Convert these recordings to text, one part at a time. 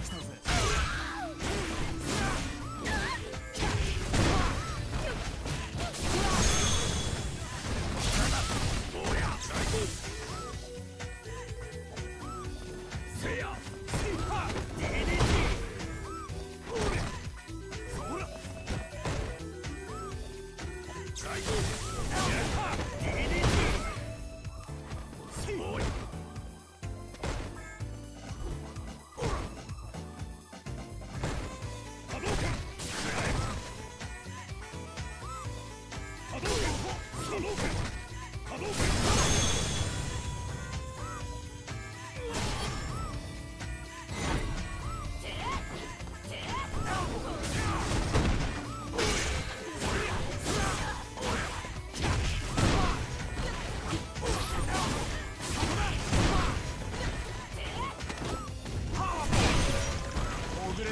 きたぜ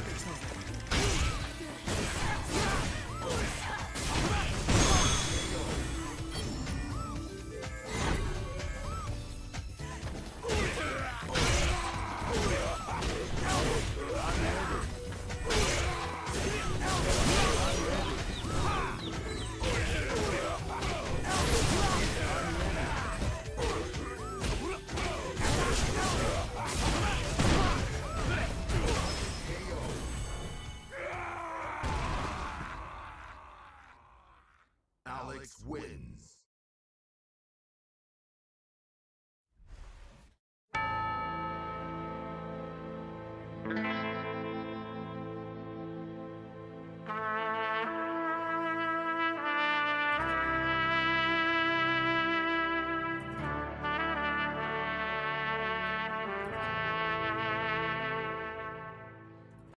There's no Netflix wins.